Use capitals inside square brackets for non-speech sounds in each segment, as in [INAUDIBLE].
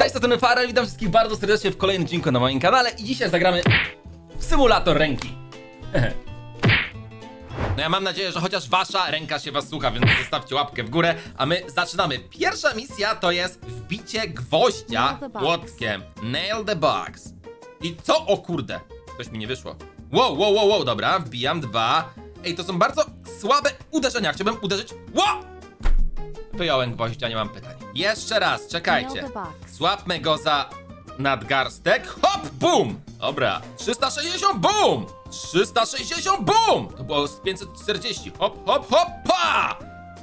Cześć, to strony Farel, witam wszystkich bardzo serdecznie w kolejnym odcinku na moim kanale i dzisiaj zagramy w symulator ręki. [LAUGHS] No ja mam nadzieję, że chociaż wasza ręka się was słucha, więc zostawcie łapkę w górę, a my zaczynamy. Pierwsza misja to jest wbicie gwoździa łotkiem. Nail the box. I co? O kurde, coś mi nie wyszło. Wow, wow, wow, wow, dobra, wbijam dwa. Ej, to są bardzo słabe uderzenia, chciałbym uderzyć. Wow! Wyjąłem gwoździa, nie mam pytań. Jeszcze raz, czekajcie. Złapmy go za nadgarstek. Hop, bum! Dobra. 360, bum! 360, bum! To było z 540. Hop, hop, hop, pa!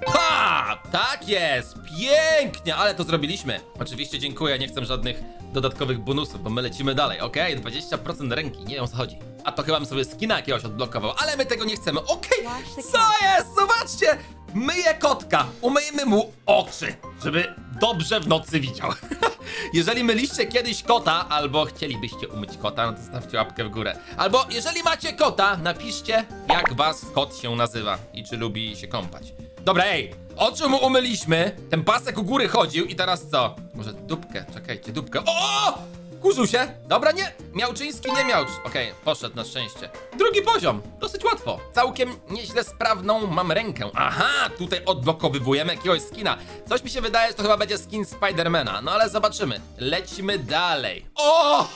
Pa! Tak jest! Pięknie! Ale to zrobiliśmy. Oczywiście dziękuję, nie chcę żadnych dodatkowych bonusów, bo my lecimy dalej, okej? 20% ręki, nie wiem o co chodzi. A to chyba bym sobie skina jakiegoś odblokował, ale my tego nie chcemy, okej? The Co jest? Zobaczcie! Myję kotka, umyjmy mu oczy, żeby dobrze w nocy widział. [LAUGHS] jeżeli myliście kiedyś kota, albo chcielibyście umyć kota, no to zostawcie łapkę w górę. Albo jeżeli macie kota, napiszcie, jak was kot się nazywa i czy lubi się kąpać. Dobra, ej, oczy mu umyliśmy, ten pasek u góry chodził i teraz co? Może dupkę, czekajcie, dupkę. O! Kurzył się. Dobra, nie. Miałczyński nie miał. Okej, poszedł na szczęście. Drugi poziom. Dosyć łatwo. Całkiem nieźle sprawną mam rękę. Aha, tutaj odblokowywujemy jakiegoś skina. Coś mi się wydaje, że to chyba będzie skin Spidermana. No ale zobaczymy. Lecimy dalej. O!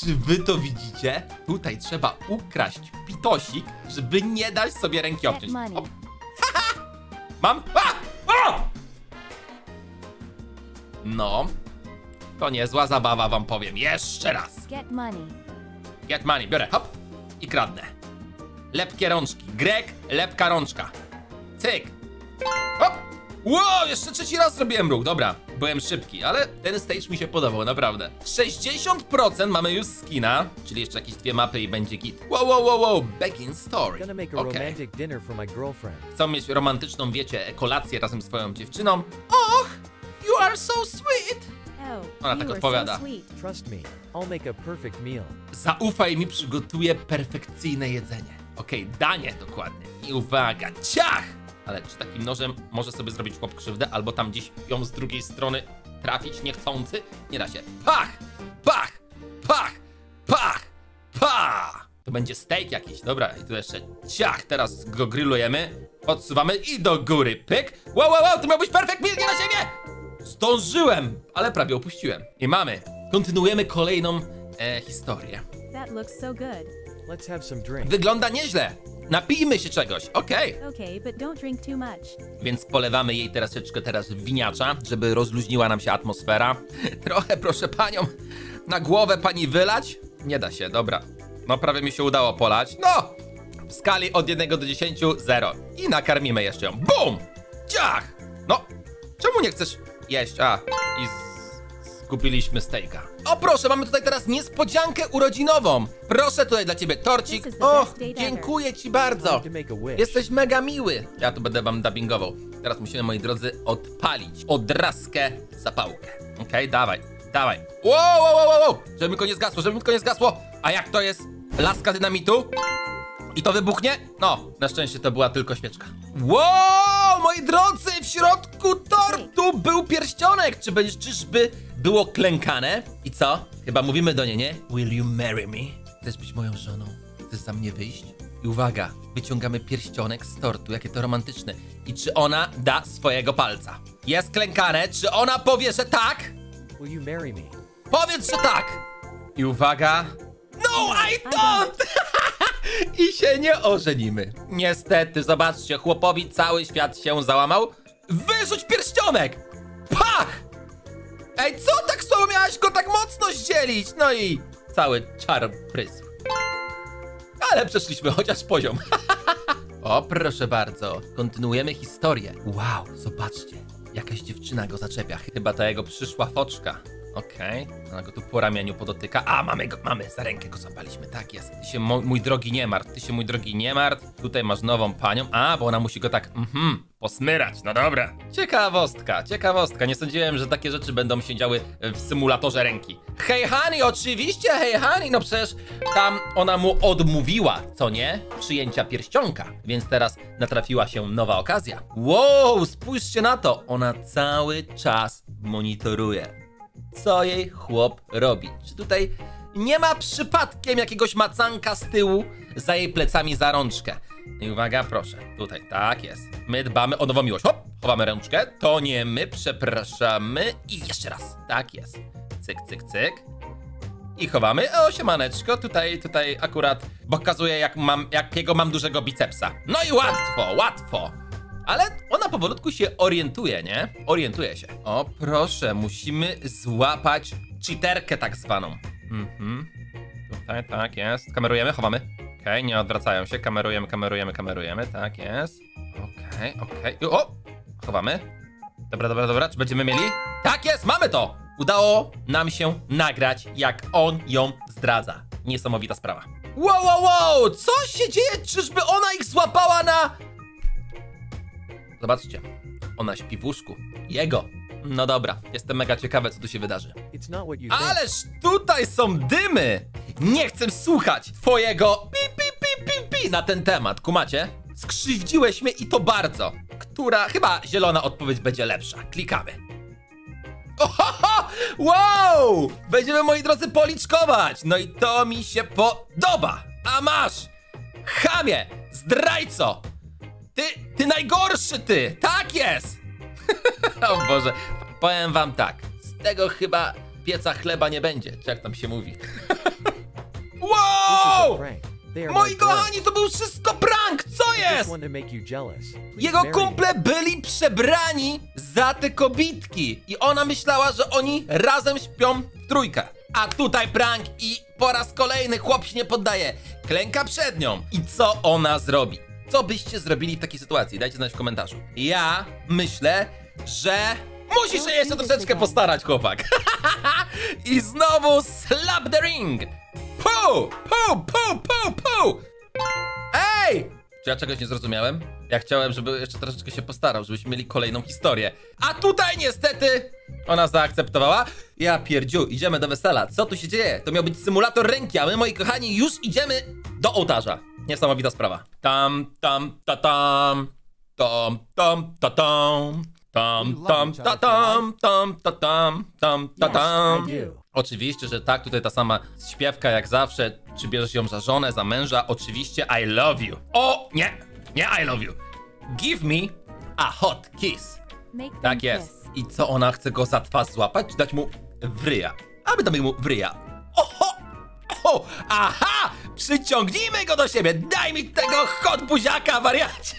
Czy wy to widzicie? Tutaj trzeba ukraść pitosik, żeby nie dać sobie ręki obciąć. Mam. A! O! No. To niezła zabawa, wam powiem. Jeszcze raz. Get money. Get money. Biorę. Hop. I kradnę. Lepkie rączki. Greg, lepka rączka. Cyk. Hop. Wow, jeszcze trzeci raz zrobiłem ruch. Dobra, byłem szybki, ale ten stage mi się podobał, naprawdę. 60% mamy już skina, czyli jeszcze jakieś dwie mapy i będzie git. Wow, wow, wow, wow. Back in story. Girlfriend. Chcą mieć romantyczną, wiecie, kolację razem z swoją dziewczyną. Och, you are so sweet. Ona tak odpowiada. so sweet. Trust me, I'll make a perfect meal. Zaufaj mi, przygotuję perfekcyjne jedzenie. Okej, danie dokładnie. I uwaga, ciach! Ale czy takim nożem może sobie zrobić chłop krzywdę, albo tam gdzieś ją z drugiej strony trafić niechcący? Nie da się. Pach! Pach! Pach! Pach! Pach! To będzie steak jakiś. Dobra, i tu jeszcze ciach. Teraz go grillujemy, odsuwamy i do góry. Pyk! Wow, wow, wow, to miał być perfekt meal, nie na siebie! Zdążyłem, ale prawie opuściłem. I mamy. Kontynuujemy kolejną e, historię. That looks so good. Let's have some drink. Wygląda nieźle. Napijmy się czegoś, okej. Okay. Więc polewamy jej teraz troszeczkę teraz winiacza, żeby rozluźniła nam się atmosfera. [LAUGHS] Trochę, proszę panią, na głowę pani wylać? Nie da się, dobra. No prawie mi się udało polać. No! W skali od 1 do 10, 0. I nakarmimy jeszcze ją. BUM! Ciach! No, czemu nie chcesz jeść? A, i skupiliśmy steaka. O proszę, mamy tutaj teraz niespodziankę urodzinową. Proszę tutaj dla ciebie torcik. O, dziękuję ci bardzo. Jesteś mega miły. Ja tu będę wam dubbingował. Teraz musimy, moi drodzy, odpalić odraskę zapałkę. Okej, dawaj, dawaj. Wow, wow, wow, wow, wow. Żeby mi tylko nie zgasło, żeby mi tylko nie zgasło. A jak to jest? Laska dynamitu? I to wybuchnie? No, na szczęście to była tylko świeczka. Wow, moi drodzy, w środku tortu był pierścionek. Czy będziesz, czyżby było klękane? I co? Chyba mówimy do niej, nie? Will you marry me? Chcesz być moją żoną? Chcesz za mnie wyjść? I uwaga, wyciągamy pierścionek z tortu, jakie to romantyczne. I czy ona da swojego palca? Jest klękane, czy ona powie, że tak? Will you marry me? Powiedz, że tak! I uwaga. No, I don't! [LAUGHS] I się nie ożenimy. Niestety, zobaczcie, chłopowi cały świat się załamał. Wyrzuć pierścionek! Pach! Ej, co tak słabo miałaś go tak mocno zdzielić? No i cały czar prysł. Ale przeszliśmy chociaż poziom. [LAUGHS] o, proszę bardzo. Kontynuujemy historię. Wow, zobaczcie. Jakaś dziewczyna go zaczepia. Chyba ta jego przyszła foczka. Okej, ona go tu po ramieniu podotyka. A, mamy go, mamy, za rękę go złapaliśmy, tak jest. Ty się, mój drogi, nie martw, ty się, mój drogi, nie martw. Tutaj masz nową panią. A, bo ona musi go tak, mhm, posmyrać, no dobra. Ciekawostka, ciekawostka. Nie sądziłem, że takie rzeczy będą się działy w symulatorze ręki. Hej, Hani, oczywiście, hej, Hani, no przecież tam ona mu odmówiła, co nie? Przyjęcia pierścionka, więc teraz natrafiła się nowa okazja. Wow, spójrzcie na to, ona cały czas monitoruje co jej chłop robi. Czy tutaj nie ma przypadkiem jakiegoś macanka z tyłu za jej plecami za rączkę? I uwaga, proszę, tutaj, tak jest. My dbamy o nową miłość. Hop, chowamy rączkę. To nie my, przepraszamy. I jeszcze raz, tak jest. Cyk, cyk, cyk. I chowamy. O, siemaneczko, tutaj, tutaj akurat pokazuję, jak mam, jakiego mam dużego bicepsa. No i łatwo, łatwo. Ale ona powolutku się orientuje, nie? Orientuje się. O, proszę, musimy złapać cheaterkę tak zwaną. Mhm. Tutaj, tak jest. Kamerujemy, chowamy. Okej, nie odwracają się. Kamerujemy, kamerujemy, kamerujemy. Tak jest. Okej, okej. O! Chowamy. Dobra, dobra, dobra. Czy będziemy mieli? Tak jest, mamy to! Udało nam się nagrać, jak on ją zdradza. Niesamowita sprawa. Wow, wow, wow! Co się dzieje? Czyżby ona ich złapała na Zobaczcie, ona śpi w łóżku. Jego. No dobra, jestem mega ciekawy, co tu się wydarzy. Ależ tutaj są dymy! Nie chcę słuchać twojego pi, pi, pi, pi, pi na ten temat, kumacie? Skrzywdziłeś mnie i to bardzo. Która, chyba zielona odpowiedź będzie lepsza. Klikamy. Ohoho! Wow! Będziemy, moi drodzy, policzkować! No i to mi się podoba! A masz! Chamie! Zdrajco! Ty, ty najgorszy ty! Tak jest! [LAUGHS] o Boże, powiem wam tak. Z tego chyba pieca chleba nie będzie, czy jak tam się mówi. [LAUGHS] Wow! Moi kochani, to był wszystko prank! Co jest? Jego kumple byli przebrani za te kobitki i ona myślała, że oni razem śpią w trójkę. A tutaj prank i po raz kolejny chłop się nie poddaje. Klęka przed nią. I co ona zrobi? Co byście zrobili w takiej sytuacji? Dajcie znać w komentarzu. Ja myślę, że musi się jeszcze troszeczkę postarać, chłopak. [LAUGHS] I znowu slap the ring. Pu, pu, pu, pu, pu. Ej! Czy ja czegoś nie zrozumiałem? Ja chciałem, żeby jeszcze troszeczkę się postarał, żebyśmy mieli kolejną historię. A tutaj niestety ona zaakceptowała. Ja pierdziu, idziemy do wesela. Co tu się dzieje? To miał być symulator ręki, a my, moi kochani, już idziemy do ołtarza. Niesamowita sprawa. Tam, tam, ta tam. Tom, tom, ta tam. Tam, tam, ta tam, tam, ta tam, tam, ta tam. Oczywiście, że tak, tutaj ta sama śpiewka jak zawsze. Czy bierzesz ją za żonę, za męża? Oczywiście, I love you. O, nie, nie I love you. Give me a hot kiss. Tak jest. I co, ona chce go za twarz złapać, czy dać mu w ryja? A my damy mu w ryja. Oho! O, aha! Przyciągnijmy go do siebie! Daj mi tego hot buziaka, wariacie!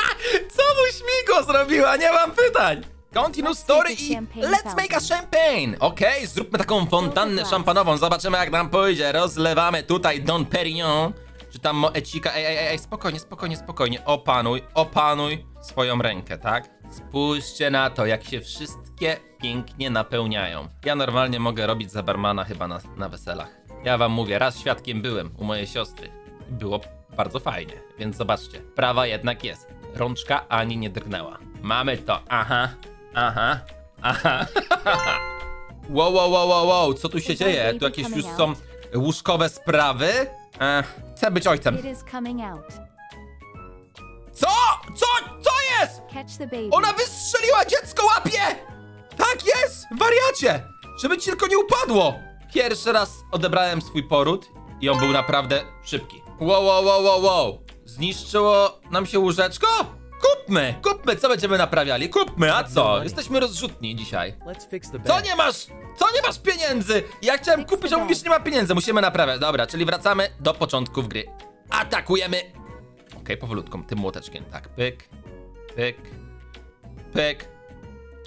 [LAUGHS] Co mu śmigło zrobiła? Nie mam pytań! Continue story i let's make a champagne! Okej, zróbmy taką fontannę szampanową, zobaczymy jak nam pójdzie. Rozlewamy tutaj Don Perignon, czy tam Moecika. Ej, ej, ej, ej, spokojnie, spokojnie, spokojnie. Opanuj, opanuj swoją rękę, tak? Spójrzcie na to, jak się wszystkie pięknie napełniają. Ja normalnie mogę robić za barmana chyba na, na weselach. Ja wam mówię, raz świadkiem byłem u mojej siostry. Było bardzo fajnie, więc zobaczcie. Prawa jednak jest. Rączka ani nie drgnęła. Mamy to. Aha, aha, aha. [LAUGHS] wow, wow, wow, wow, wow, co tu się dzieje? Tu jakieś już są łóżkowe sprawy? Ech, chcę być ojcem. Co? Co? Co jest? Ona wystrzeliła dziecko łapie! Tak jest! Wariacie! Żeby ci tylko nie upadło! Pierwszy raz odebrałem swój poród i on był naprawdę szybki. Wow, wow, wow, wow, wow. Zniszczyło nam się łóżeczko? Kupmy! Kupmy, co będziemy naprawiali? Kupmy, a co? Jesteśmy rozrzutni dzisiaj. Co nie masz? Co nie masz pieniędzy? Ja chciałem kupić, a mówisz, nie ma pieniędzy. Musimy naprawiać. Dobra, czyli wracamy do początków gry. Atakujemy. Okej, powolutką, tym młoteczkiem. Tak, pyk, pyk, pyk.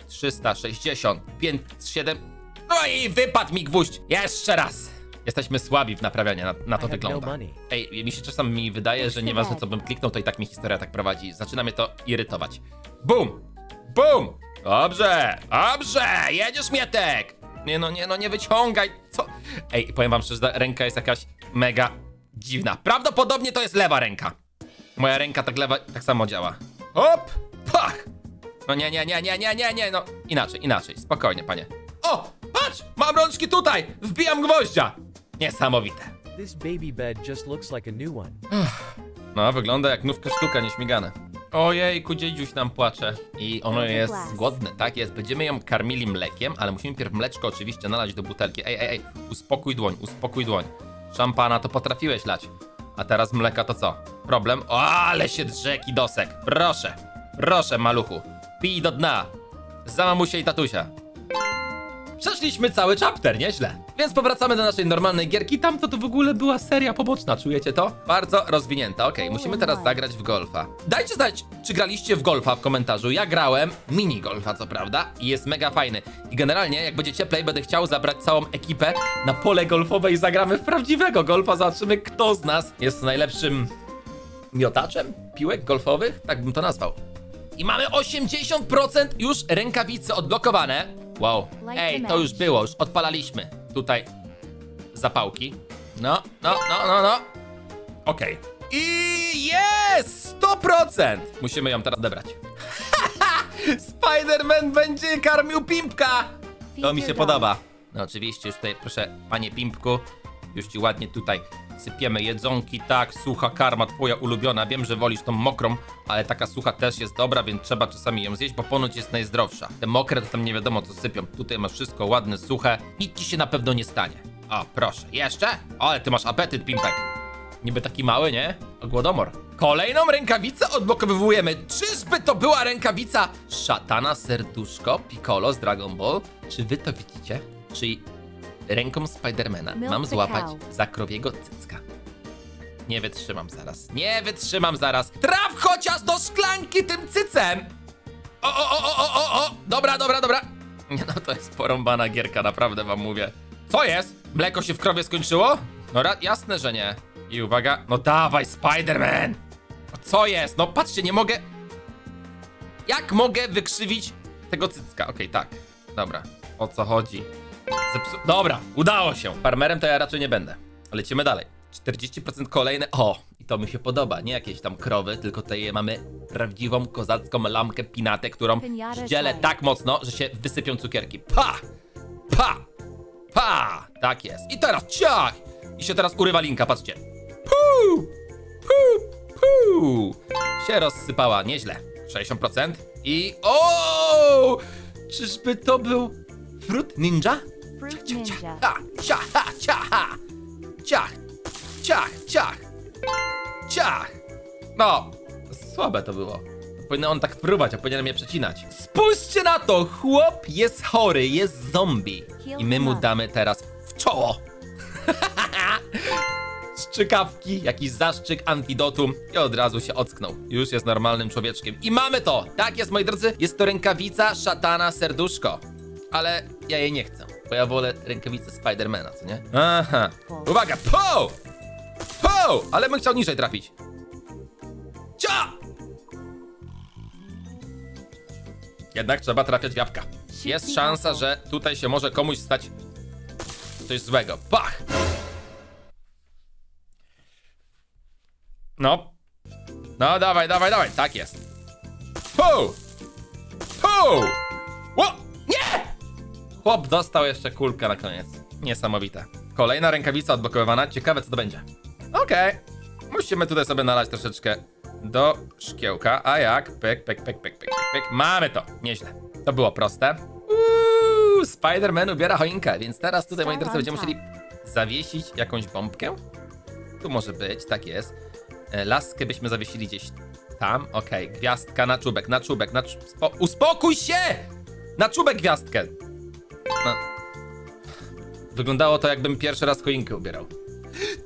360, 5, 7. No i wypadł mi gwóźdź. Jeszcze raz. Jesteśmy słabi w naprawianiu, na, na to wygląda. no money. Ej, mi się czasami mi wydaje, że nieważne co bym kliknął, to i tak mi historia tak prowadzi. Zaczyna mnie to irytować. Bum! Bum! Dobrze, dobrze, jedziesz Mietek! Nie no, nie no, nie wyciągaj. Co? Ej, powiem wam szczerze, że ręka jest jakaś mega dziwna. Prawdopodobnie to jest lewa ręka. Moja ręka tak lewa, tak samo działa. Hop! Pach! No nie, nie, nie, nie, nie, nie, nie, no. Inaczej, inaczej. Spokojnie, panie. O! Patrz! Mam rączki tutaj! Wbijam gwoździa! Niesamowite. This baby bed just looks like a new one. No, wygląda jak nówka sztuka nieśmigane. Ojejku, dziedziuś nam płacze. I ono jest głodne, tak jest. Będziemy ją karmili mlekiem, ale musimy pierw mleczko oczywiście nalać do butelki. Ej, ej, ej, uspokój dłoń, uspokój dłoń. Szampana to potrafiłeś lać. A teraz mleka to co? Problem? O, ale się drze dosek. Proszę, proszę, maluchu. Pij do dna. Za mamusię i tatusia. Przeszliśmy cały chapter, nieźle. Więc powracamy do naszej normalnej gierki. Tam to to w ogóle była seria poboczna, czujecie to? Bardzo rozwinięta. Okej, musimy teraz zagrać w golfa. Dajcie znać, czy graliście w golfa w komentarzu. Ja grałem mini golfa, co prawda, i jest mega fajny. I generalnie, jak będzie cieplej, będę chciał zabrać całą ekipę na pole golfowe i zagramy w prawdziwego golfa. Zobaczymy, kto z nas jest najlepszym miotaczem piłek golfowych, tak bym to nazwał. I mamy 80% już rękawice odblokowane. Wow. Ej, to już było, już odpalaliśmy. Tutaj zapałki. No, no, no, no, no. Okej. I jest! 100%! Musimy ją teraz odebrać. [LAUGHS] Spider-Man będzie karmił Pimpka! To mi się podoba. No oczywiście, już tutaj proszę, panie Pimpku, już ci ładnie tutaj sypiemy jedzonki, tak, sucha karma, twoja ulubiona. Wiem, że wolisz tą mokrą, ale taka sucha też jest dobra, więc trzeba czasami ją zjeść, bo ponoć jest najzdrowsza. Te mokre to tam nie wiadomo co sypią. Tutaj masz wszystko ładne, suche, nic ci się na pewno nie stanie. O, proszę, jeszcze? O, ale ty masz apetyt, Pimpek. Niby taki mały, nie? O głodomor. Kolejną rękawicę odblokowujemy. Czyżby to była rękawica szatana serduszko Piccolo z Dragon Ball? Czy wy to widzicie? Czyli ręką Spidermana Milk mam złapać za krowiego cycka. Nie wytrzymam zaraz. Nie wytrzymam zaraz. Traf chociaż do szklanki tym cycem! O, o, o, o, o, o! Dobra, dobra, dobra. Nie no, to jest porąbana gierka, naprawdę wam mówię. Co jest? Mleko się w krowie skończyło? No jasne, że nie. I uwaga, no dawaj, Spider-Man! No Co jest? No patrzcie, nie mogę... Jak mogę wykrzywić tego cycka? Okej, tak. Dobra. O co chodzi? Zepsu... Dobra, udało się. Farmerem to ja raczej nie będę. Lecimy dalej. 40% kolejne. O, i to mi się podoba. Nie jakieś tam krowy, tylko tutaj mamy prawdziwą kozacką lampkę pinatę, którą slide. tak mocno, że się wysypią cukierki. Pa! Pa! Pa! Tak jest. I teraz ciach! I się teraz urywa linka, patrzcie. Puu! Puu! Puu! Się rozsypała, nieźle. 60%. I o! Czyżby to był Fruit Ninja? Fruit Ninja. Ha! Cia! Ha! Cia! Ha! Ciach! Ciach! Ciach! Ciach! No, słabe to było. Powinien on tak próbować, a powinienem je przecinać. Spójrzcie na to! Chłop jest chory, jest zombie. I my mu damy teraz w czoło. [LAUGHS] Strzykawki, jakiś zaszczyk, antidotum i od razu się ocknął. Już jest normalnym człowieczkiem. I mamy to! Tak jest, moi drodzy, jest to rękawica szatana serduszko. Ale ja jej nie chcę, bo ja wolę rękawicę Spidermana, co nie? Aha. Uwaga, po! Po! Ale bym chciał niżej trafić. Cia! Jednak trzeba trafiać w jabłka. Jest szansa, że tutaj się może komuś stać coś złego. Pach! No. No, dawaj, dawaj, dawaj. Tak jest. Pu! Pu! Ło! Chłop dostał jeszcze kulkę na koniec. Niesamowite. Kolejna rękawica odblokowywana. Ciekawe, co to będzie. Okej. Musimy tutaj sobie nalać troszeczkę do szkiełka. A jak? Pyk, pyk, pyk, pyk, pyk, pyk. Mamy to. Nieźle. To było proste. Uuu, Spider-Man ubiera choinkę, więc teraz tutaj, moi drodzy, będziemy musieli zawiesić jakąś bombkę. Tu może być, tak jest. E, Laskę byśmy zawiesili gdzieś tam. Okej, gwiazdka na czubek, na czubek, na czu- spo- Uspokój się! Na czubek gwiazdkę! No. Wyglądało to, jakbym pierwszy raz choinkę ubierał.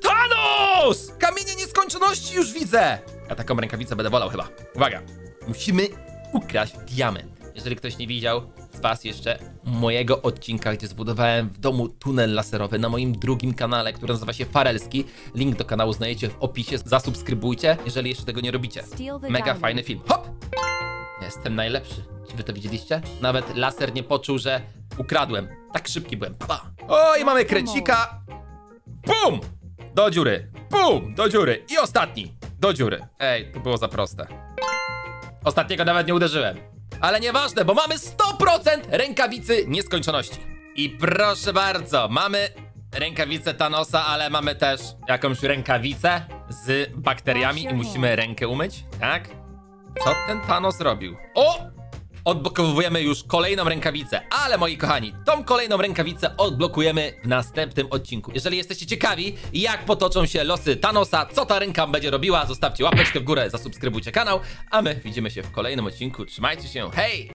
Thanos! Kamienie nieskończoności już widzę! Ja taką rękawicę będę wolał chyba. Uwaga, musimy ukraść diament. Jeżeli ktoś nie widział z was jeszcze mojego odcinka, gdzie zbudowałem w domu tunel laserowy na moim drugim kanale, który nazywa się Farelski. Link do kanału znajdziecie w opisie. Zasubskrybujcie, jeżeli jeszcze tego nie robicie. Mega fajny film. Hop! Jestem najlepszy. Czy wy to widzieliście? Nawet laser nie poczuł, że ukradłem. Tak szybki byłem. Pa. O, i mamy krecika. Bum! Do dziury. Bum! Do dziury. I ostatni. Do dziury. Ej, to było za proste. Ostatniego nawet nie uderzyłem. Ale nieważne, bo mamy 100% rękawicy nieskończoności. I proszę bardzo, mamy rękawicę Thanosa, ale mamy też jakąś rękawicę z bakteriami i musimy rękę umyć, tak? Co ten Thanos robił? O! Odblokowujemy już kolejną rękawicę, ale moi kochani, tą kolejną rękawicę odblokujemy w następnym odcinku. Jeżeli jesteście ciekawi, jak potoczą się losy Thanosa, co ta ręka będzie robiła, zostawcie łapeczkę w górę, zasubskrybujcie kanał, a my widzimy się w kolejnym odcinku. Trzymajcie się, hej!